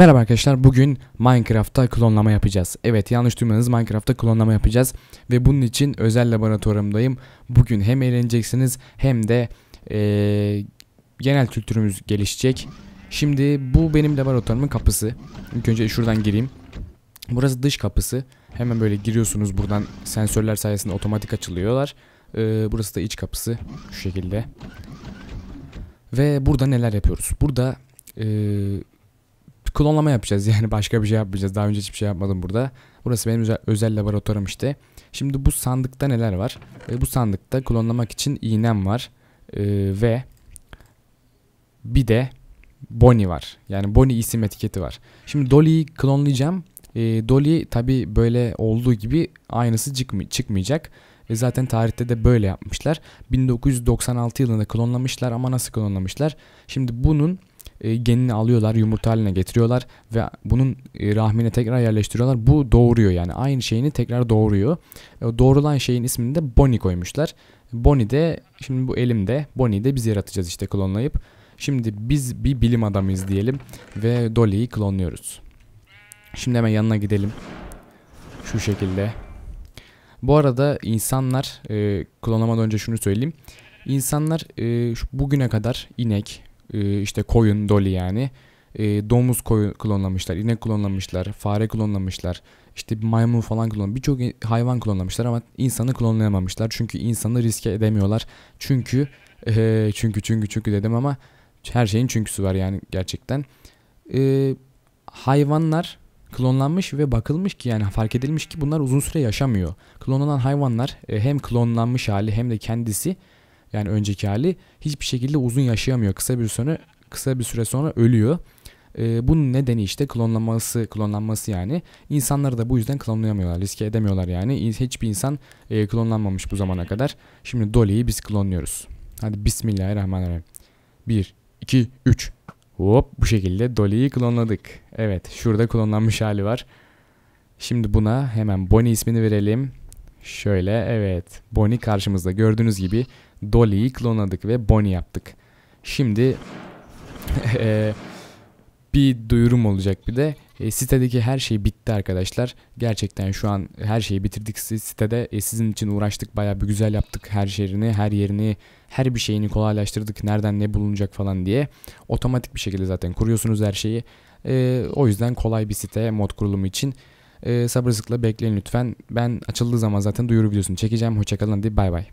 Merhaba arkadaşlar bugün Minecraft'ta klonlama yapacağız. Evet yanlış duymadınız Minecraft'ta klonlama yapacağız. Ve bunun için özel laboratuvarımdayım. Bugün hem eğleneceksiniz hem de ee, genel kültürümüz gelişecek. Şimdi bu benim laboratuvarımın kapısı. İlk önce şuradan gireyim. Burası dış kapısı. Hemen böyle giriyorsunuz buradan sensörler sayesinde otomatik açılıyorlar. Ee, burası da iç kapısı şu şekilde. Ve burada neler yapıyoruz? Burada ee, klonlama yapacağız yani başka bir şey yapmayacağız. Daha önce hiçbir şey yapmadım burada. Burası benim özel, özel laboratuvarım işte. Şimdi bu sandıkta neler var? E, bu sandıkta klonlamak için iğnem var. E, ve bir de Bonnie var. Yani Bonnie isim etiketi var. Şimdi Dolly'yi klonlayacağım. E, Dolly tabi böyle olduğu gibi aynısı çıkmay çıkmayacak. E, zaten tarihte de böyle yapmışlar. 1996 yılında klonlamışlar ama nasıl klonlamışlar? Şimdi bunun e, genini alıyorlar, yumurta haline getiriyorlar ve bunun e, rahmine tekrar yerleştiriyorlar. Bu doğuruyor yani aynı şeyini tekrar doğuruyor. E, doğrulan şeyin ismini de Bonnie koymuşlar. Bonnie de şimdi bu elimde. Bonnie'yi de biz yaratacağız işte klonlayıp. Şimdi biz bir bilim adamıyız diyelim ve Dolly'yi klonluyoruz. Şimdi hemen yanına gidelim. Şu şekilde. Bu arada insanlar e, klonlamadan önce şunu söyleyeyim. İnsanlar e, bugüne kadar inek, e, işte koyun, doli yani. E, domuz koyun klonlamışlar, inek klonlamışlar, fare klonlamışlar, işte maymun falan klonlamışlar. Birçok hayvan klonlamışlar ama insanı klonlayamamışlar. Çünkü insanı riske edemiyorlar. Çünkü e, çünkü çünkü çünkü dedim ama her şeyin çünküsü var yani gerçekten. E, hayvanlar klonlanmış ve bakılmış ki yani fark edilmiş ki bunlar uzun süre yaşamıyor. Klonlanan hayvanlar e, hem klonlanmış hali hem de kendisi yani önceki hali hiçbir şekilde uzun yaşayamıyor. Kısa bir süre kısa bir süre sonra ölüyor. Ee, bunun nedeni işte klonlanması, klonlanması yani. İnsanları da bu yüzden klonlayamıyorlar, riske edemiyorlar yani. Hiçbir insan e, klonlanmamış bu zamana kadar. Şimdi Dolly'yi biz klonluyoruz. Hadi bismillahirrahmanirrahim. 1, 2, 3. Hop bu şekilde Dolly'yi klonladık. Evet şurada klonlanmış hali var. Şimdi buna hemen Bonnie ismini verelim. Şöyle evet Bonnie karşımızda gördüğünüz gibi Dolly'yi klonladık ve Bonnie yaptık. Şimdi bir duyurum olacak bir de. E, sitedeki her şey bitti arkadaşlar. Gerçekten şu an her şeyi bitirdik sitede. E, sizin için uğraştık. Bayağı bir güzel yaptık her yerini, her yerini, her bir şeyini kolaylaştırdık. Nereden ne bulunacak falan diye. Otomatik bir şekilde zaten kuruyorsunuz her şeyi. E, o yüzden kolay bir site mod kurulumu için. E, sabırsızlıkla bekleyin lütfen. Ben açıldığı zaman zaten duyuru videosunu çekeceğim. Hoşçakalın hadi bay bay.